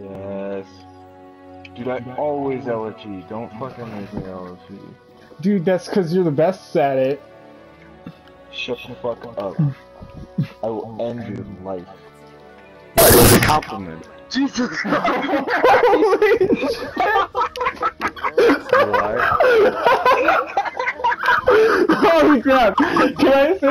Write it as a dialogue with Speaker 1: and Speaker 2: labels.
Speaker 1: Yes, dude. I always LFG. Don't fucking make me LFG.
Speaker 2: Dude, that's because you're the best at it.
Speaker 1: Shut the fuck up. I will end your life. That was a compliment.
Speaker 3: Jesus!
Speaker 2: Holy
Speaker 1: What?
Speaker 2: Holy crap! Can I say?